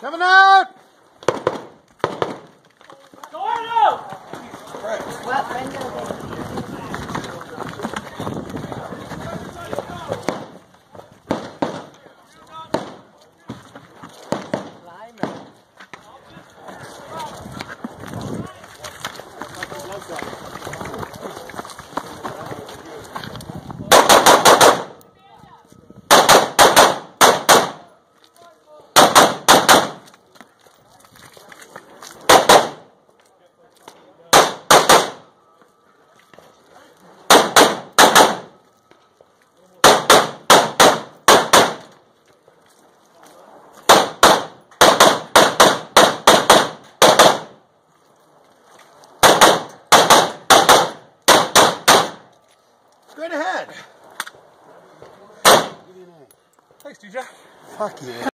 Coming out! Going out! Well, Straight ahead. Thanks, DJ. Fuck yeah.